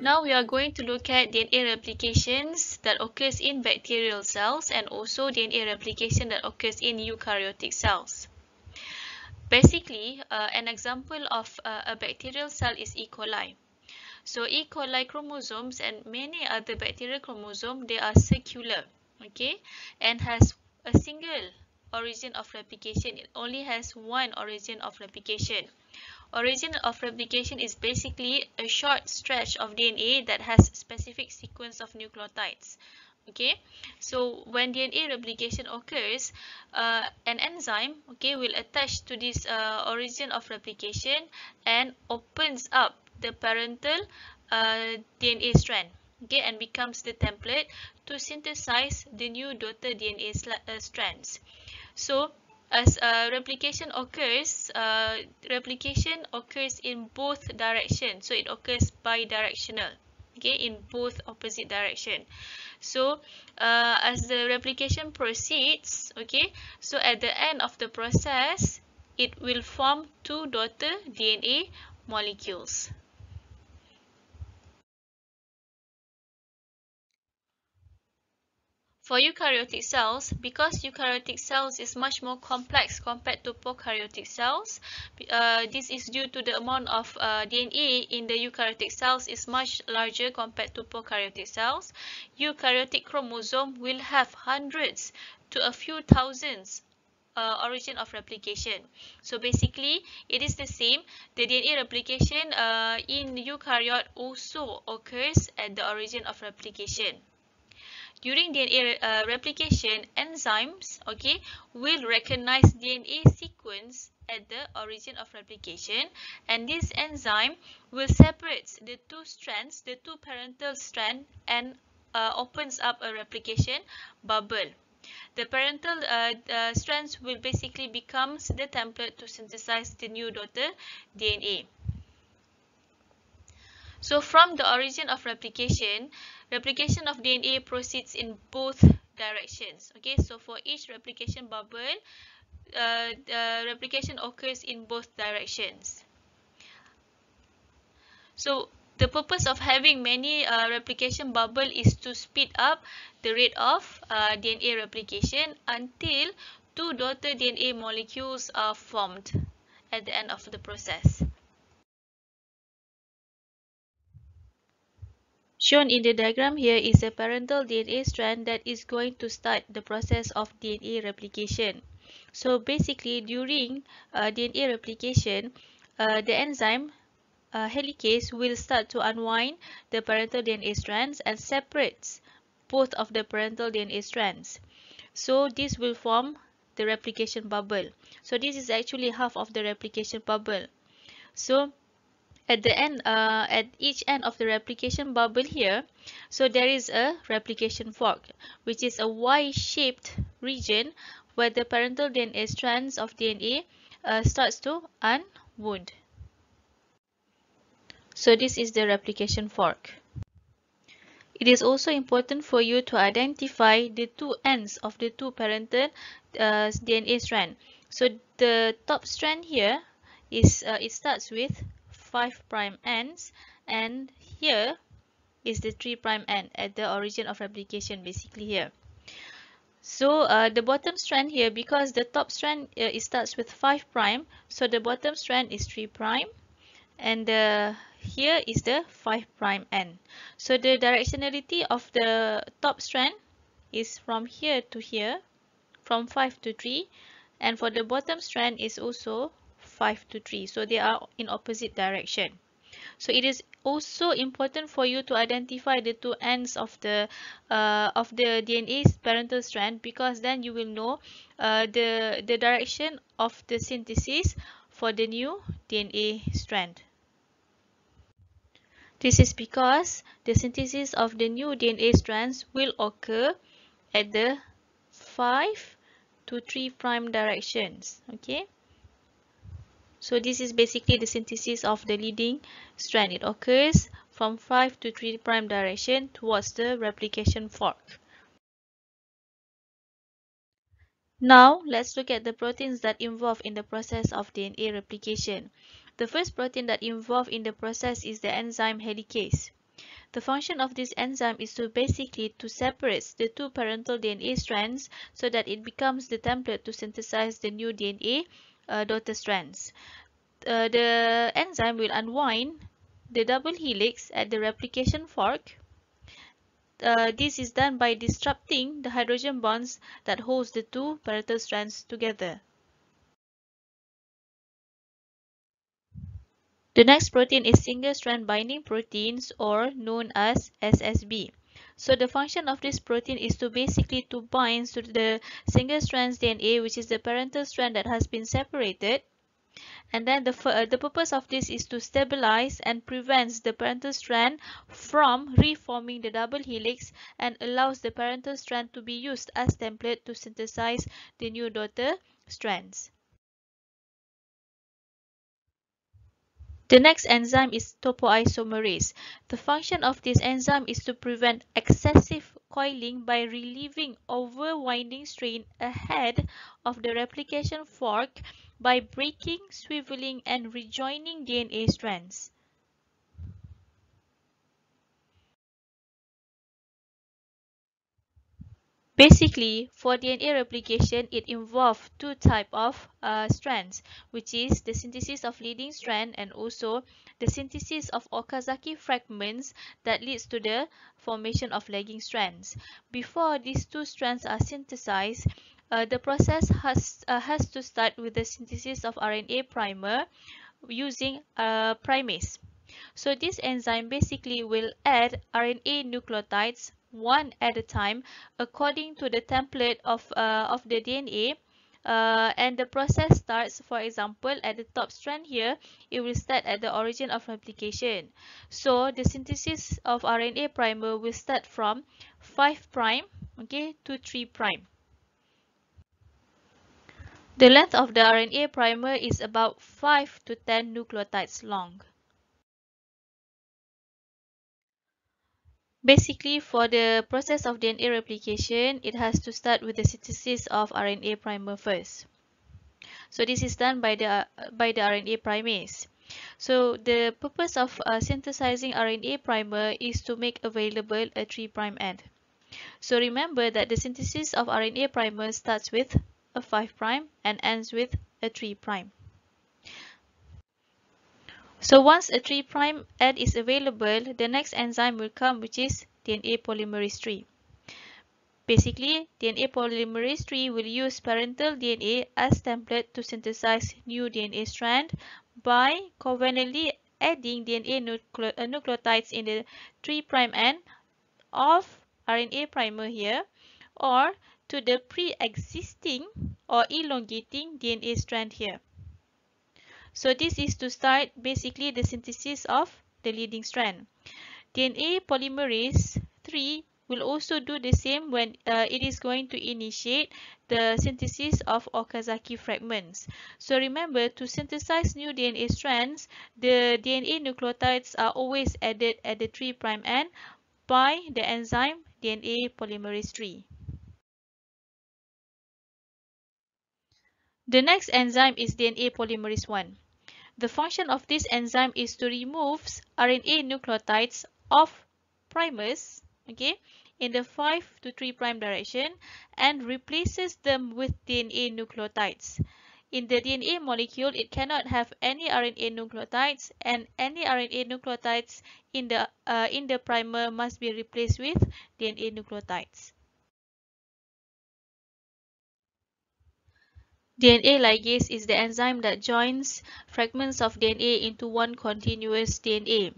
Now we are going to look at DNA replications that occurs in bacterial cells and also DNA replication that occurs in eukaryotic cells. Basically, uh, an example of uh, a bacterial cell is E. coli. So E. coli chromosomes and many other bacterial chromosomes, they are circular, okay, and has a single origin of replication. It only has one origin of replication. Origin of replication is basically a short stretch of DNA that has specific sequence of nucleotides. Okay, so when DNA replication occurs, uh, an enzyme okay will attach to this uh, origin of replication and opens up the parental uh, DNA strand okay and becomes the template to synthesize the new daughter DNA uh, strands. So as uh, replication occurs, uh, replication occurs in both directions. So it occurs bidirectional, okay, in both opposite direction. So uh, as the replication proceeds, okay, so at the end of the process, it will form two daughter DNA molecules. For eukaryotic cells, because eukaryotic cells is much more complex compared to prokaryotic cells, uh, this is due to the amount of uh, DNA in the eukaryotic cells is much larger compared to prokaryotic cells. Eukaryotic chromosome will have hundreds to a few thousands uh, origin of replication. So basically, it is the same. The DNA replication uh, in eukaryote also occurs at the origin of replication. During DNA uh, replication, enzymes okay, will recognize DNA sequence at the origin of replication and this enzyme will separate the two strands, the two parental strand and uh, opens up a replication bubble. The parental uh, uh, strands will basically becomes the template to synthesize the new daughter DNA. So from the origin of replication, replication of DNA proceeds in both directions. Okay, so for each replication bubble, uh, the replication occurs in both directions. So the purpose of having many uh, replication bubble is to speed up the rate of uh, DNA replication until two daughter DNA molecules are formed at the end of the process. Shown in the diagram here is a parental DNA strand that is going to start the process of DNA replication. So basically during uh, DNA replication, uh, the enzyme uh, helicase will start to unwind the parental DNA strands and separates both of the parental DNA strands. So this will form the replication bubble. So this is actually half of the replication bubble. So at the end uh, at each end of the replication bubble here so there is a replication fork which is a Y-shaped region where the parental DNA strands of DNA uh, starts to unwound. So this is the replication fork. It is also important for you to identify the two ends of the two parental uh, DNA strand. So the top strand here is uh, it starts with 5 prime ends and here is the 3 prime end at the origin of replication basically here. So uh, the bottom strand here because the top strand uh, it starts with 5 prime so the bottom strand is 3 prime and the here is the 5 prime end. So the directionality of the top strand is from here to here from 5 to 3 and for the bottom strand is also 5 to 3 so they are in opposite direction. So it is also important for you to identify the two ends of the uh, of the DNA parental strand because then you will know uh, the the direction of the synthesis for the new DNA strand. This is because the synthesis of the new DNA strands will occur at the 5 to 3 prime directions. Okay so this is basically the synthesis of the leading strand. It occurs from 5 to 3 prime direction towards the replication fork. Now, let's look at the proteins that involve in the process of DNA replication. The first protein that involved in the process is the enzyme helicase. The function of this enzyme is to basically to separate the two parental DNA strands so that it becomes the template to synthesize the new DNA daughter strands. Uh, the enzyme will unwind the double helix at the replication fork. Uh, this is done by disrupting the hydrogen bonds that holds the two parental strands together. The next protein is single strand binding proteins or known as SSB. So the function of this protein is to basically to bind to the single strands DNA which is the parental strand that has been separated and then the, uh, the purpose of this is to stabilize and prevents the parental strand from reforming the double helix and allows the parental strand to be used as template to synthesize the new daughter strands. The next enzyme is topoisomerase. The function of this enzyme is to prevent excessive coiling by relieving overwinding strain ahead of the replication fork by breaking, swiveling, and rejoining DNA strands. Basically, for DNA replication, it involves two types of uh, strands, which is the synthesis of leading strand and also the synthesis of Okazaki fragments that leads to the formation of lagging strands. Before these two strands are synthesized, uh, the process has, uh, has to start with the synthesis of RNA primer using a primase. So this enzyme basically will add RNA nucleotides one at a time according to the template of, uh, of the DNA uh, and the process starts for example at the top strand here it will start at the origin of replication. So the synthesis of RNA primer will start from 5 prime okay to 3 prime. The length of the RNA primer is about 5 to 10 nucleotides long Basically, for the process of DNA replication, it has to start with the synthesis of RNA primer first. So this is done by the by the RNA primase. So the purpose of uh, synthesizing RNA primer is to make available a 3' end. So remember that the synthesis of RNA primer starts with a 5' and ends with a 3'. So once a 3' end is available, the next enzyme will come which is DNA polymerase 3. Basically, DNA polymerase 3 will use ' parental DNA as template to synthesize new DNA strand by covalently adding DNA nucle uh, nucleotides in the 3' end of RNA primer here or to the pre-existing or elongating DNA strand here. So this is to start basically the synthesis of the leading strand. DNA polymerase 3 will also do the same when uh, it is going to initiate the synthesis of Okazaki fragments. So remember to synthesize new DNA strands, the DNA nucleotides are always added at the 3' end by the enzyme DNA polymerase 3. The next enzyme is DNA polymerase 1. The function of this enzyme is to remove RNA nucleotides of primers okay, in the 5 to 3 prime direction and replaces them with DNA nucleotides. In the DNA molecule, it cannot have any RNA nucleotides and any RNA nucleotides in the, uh, in the primer must be replaced with DNA nucleotides. DNA ligase is the enzyme that joins fragments of DNA into one continuous DNA.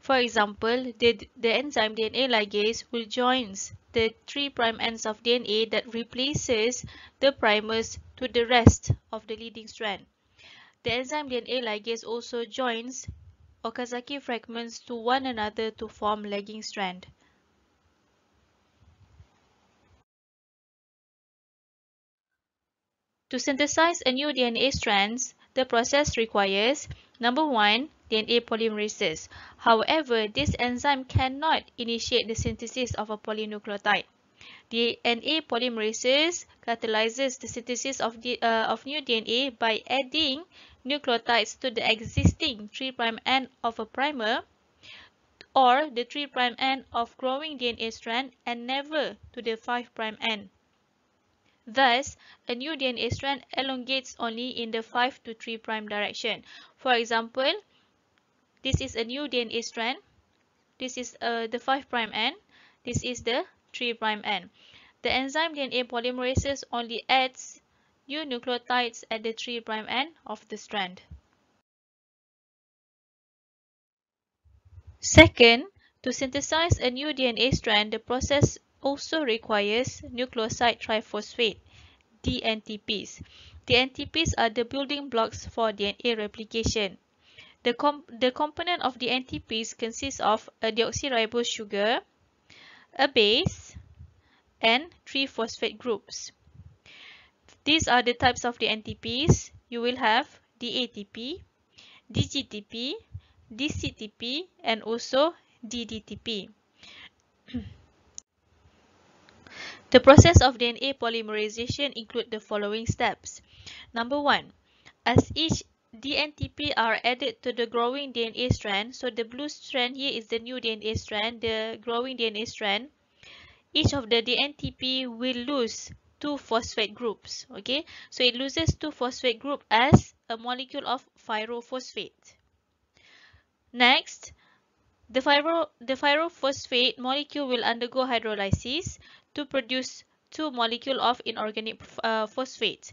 For example, the, the enzyme DNA ligase will join the 3' ends of DNA that replaces the primers to the rest of the leading strand. The enzyme DNA ligase also joins Okazaki fragments to one another to form lagging strand. To synthesize a new DNA strands, the process requires number one, DNA polymerases. However, this enzyme cannot initiate the synthesis of a polynucleotide. DNA polymerases catalyzes the synthesis of, the, uh, of new DNA by adding nucleotides to the existing 3' end of a primer or the 3' end of growing DNA strand and never to the 5' end. Thus, a new DNA strand elongates only in the 5 to 3' direction. For example, this is a new DNA strand. This is uh, the 5' end. This is the 3' end. The enzyme DNA polymerases only adds new nucleotides at the 3' end of the strand. Second, to synthesize a new DNA strand, the process also requires nucleoside triphosphate, DNTPs. The NTPs are the building blocks for DNA replication. The, com the component of the NTPs consists of a deoxyribose sugar, a base, and three phosphate groups. These are the types of the NTPs. You will have DATP, DGTP, DCTP and also DDTP. the process of DNA polymerization include the following steps. Number one, as each DNTP are added to the growing DNA strand, so the blue strand here is the new DNA strand, the growing DNA strand, each of the DNTP will lose two phosphate groups, okay? So it loses two phosphate group as a molecule of pyrophosphate. Next, the, pyro, the pyrophosphate molecule will undergo hydrolysis to produce two molecule of inorganic uh, phosphate.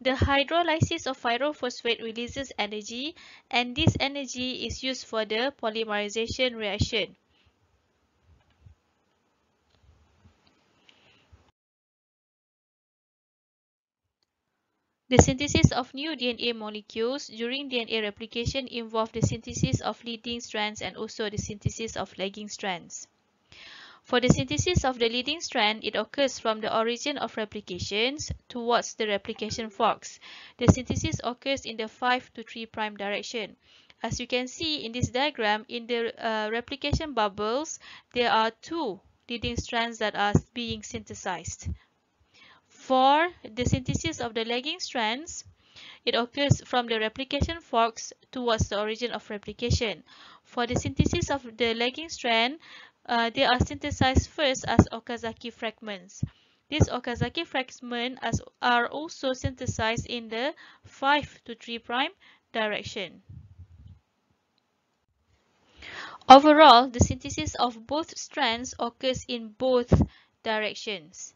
The hydrolysis of pyrophosphate releases energy and this energy is used for the polymerization reaction. The synthesis of new DNA molecules during DNA replication involve the synthesis of leading strands and also the synthesis of lagging strands. For the synthesis of the leading strand, it occurs from the origin of replications towards the replication forks. The synthesis occurs in the 5 to 3' direction. As you can see in this diagram, in the uh, replication bubbles, there are two leading strands that are being synthesized. For the synthesis of the lagging strands, it occurs from the replication forks towards the origin of replication. For the synthesis of the lagging strand, uh, they are synthesized first as Okazaki fragments. These Okazaki fragments are also synthesized in the 5 to 3 prime direction. Overall, the synthesis of both strands occurs in both directions.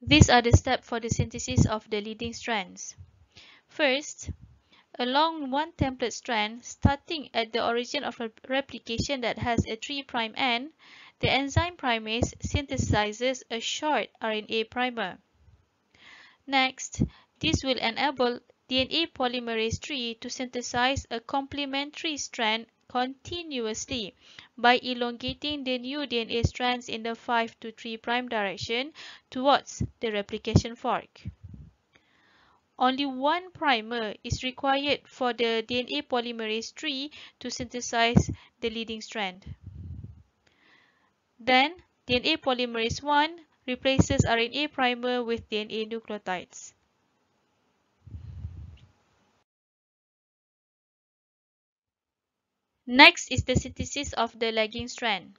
These are the steps for the synthesis of the leading strands. First, along one template strand starting at the origin of a replication that has a 3' end, the enzyme primase synthesizes a short RNA primer. Next, this will enable DNA polymerase III to synthesize a complementary strand continuously by elongating the new DNA strands in the 5 to 3' direction towards the replication fork. Only one primer is required for the DNA polymerase III to synthesize the leading strand. Then, DNA polymerase I replaces RNA primer with DNA nucleotides. Next is the synthesis of the lagging strand.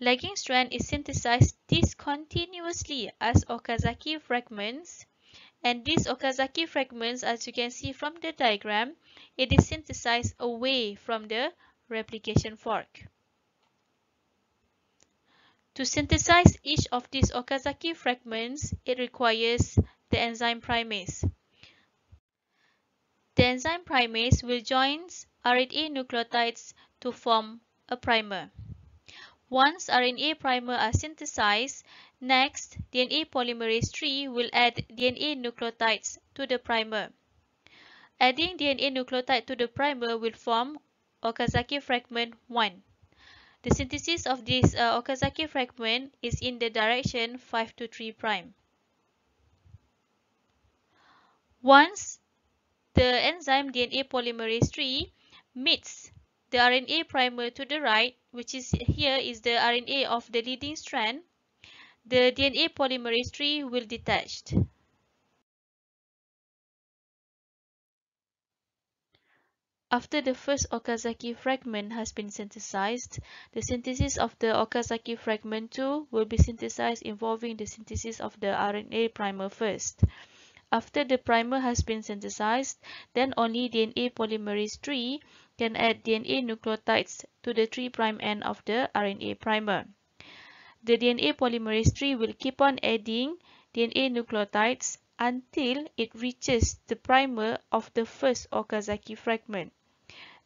Lagging strand is synthesized discontinuously as Okazaki fragments and these Okazaki fragments as you can see from the diagram it is synthesized away from the replication fork. To synthesize each of these Okazaki fragments it requires the enzyme primase. The enzyme primase will join RNA nucleotides to form a primer. Once RNA primer are synthesized, next DNA polymerase III will add DNA nucleotides to the primer. Adding DNA nucleotide to the primer will form Okazaki fragment 1. The synthesis of this uh, Okazaki fragment is in the direction 5 to 3 prime. Once the enzyme DNA polymerase III meets the RNA primer to the right, which is here is the RNA of the leading strand, the DNA polymerase III will detach. After the first Okazaki fragment has been synthesized, the synthesis of the Okazaki fragment 2 will be synthesized involving the synthesis of the RNA primer first. After the primer has been synthesized, then only DNA polymerase 3 can add DNA nucleotides to the 3' end of the RNA primer. The DNA polymerase 3 will keep on adding DNA nucleotides until it reaches the primer of the first Okazaki fragment.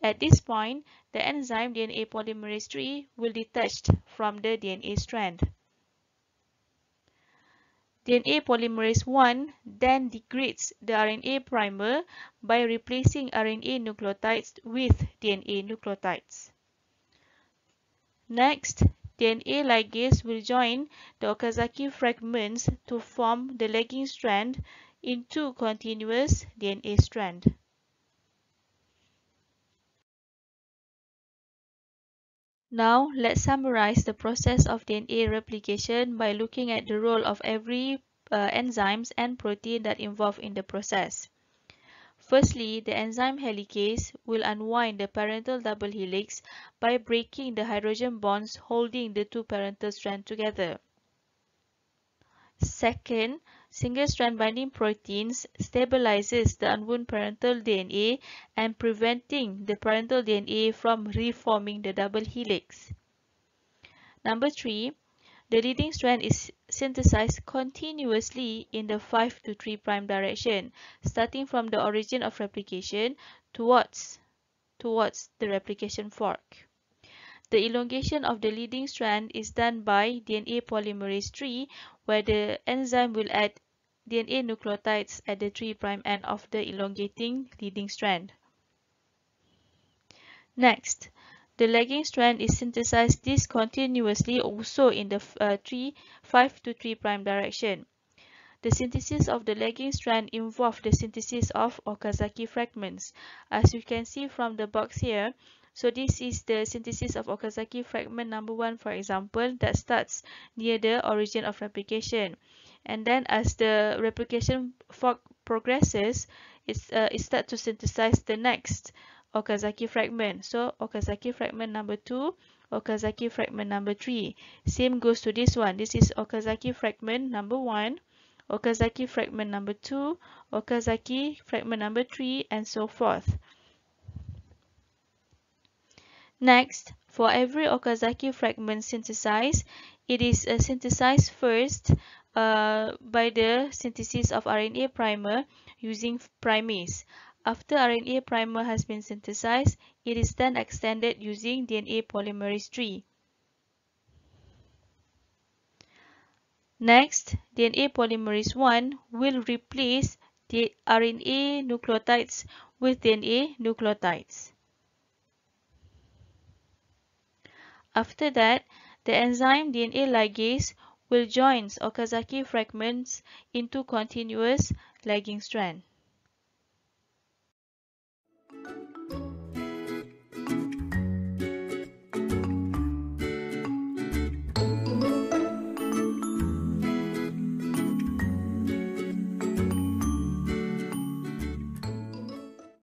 At this point, the enzyme DNA polymerase 3 will detach from the DNA strand. DNA polymerase 1 then degrades the RNA primer by replacing RNA nucleotides with DNA nucleotides. Next, DNA ligase will join the Okazaki fragments to form the lagging strand into continuous DNA strand. Now, let's summarize the process of DNA replication by looking at the role of every uh, enzymes and protein that involved in the process. Firstly, the enzyme helicase will unwind the parental double helix by breaking the hydrogen bonds holding the two parental strands together. Second, single-strand binding proteins stabilizes the unwound parental DNA and preventing the parental DNA from reforming the double helix. Number three, the leading strand is synthesized continuously in the 5 to 3 prime direction, starting from the origin of replication towards, towards the replication fork. The elongation of the leading strand is done by DNA polymerase 3, where the enzyme will add DNA nucleotides at the 3' end of the elongating leading strand. Next, the lagging strand is synthesized discontinuously also in the uh, 3, 5 to 3' direction. The synthesis of the lagging strand involves the synthesis of Okazaki fragments. As you can see from the box here, so this is the synthesis of Okazaki fragment number one, for example, that starts near the origin of replication. And then as the replication fork progresses, it's, uh, it starts to synthesize the next Okazaki fragment. So Okazaki fragment number two, Okazaki fragment number three. Same goes to this one. This is Okazaki fragment number one, Okazaki fragment number two, Okazaki fragment number three, and so forth. Next, for every Okazaki fragment synthesized, it is uh, synthesized first uh, by the synthesis of RNA primer using primase. After RNA primer has been synthesized, it is then extended using DNA polymerase 3. Next, DNA polymerase 1 will replace the RNA nucleotides with DNA nucleotides. After that, the enzyme DNA ligase will join Okazaki fragments into continuous lagging strand.